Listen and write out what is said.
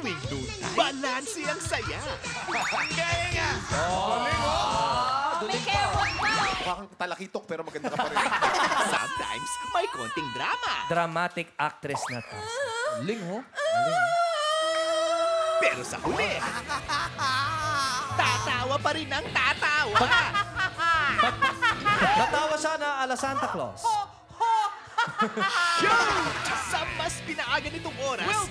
tuwing noontime, balanse ang saya. Galing ah! May kewot pa. Mukha kang talakitok pero maganda ka pa rin. Sometimes, may konting drama. Dramatic actress na to. Galing, ho? Oh. Galing, ho? Pero sa huli, tatawa pa rin ang tatawa. Natawa siya na ala Santa Claus. Shoot! Sa mas pinaaga nitong oras,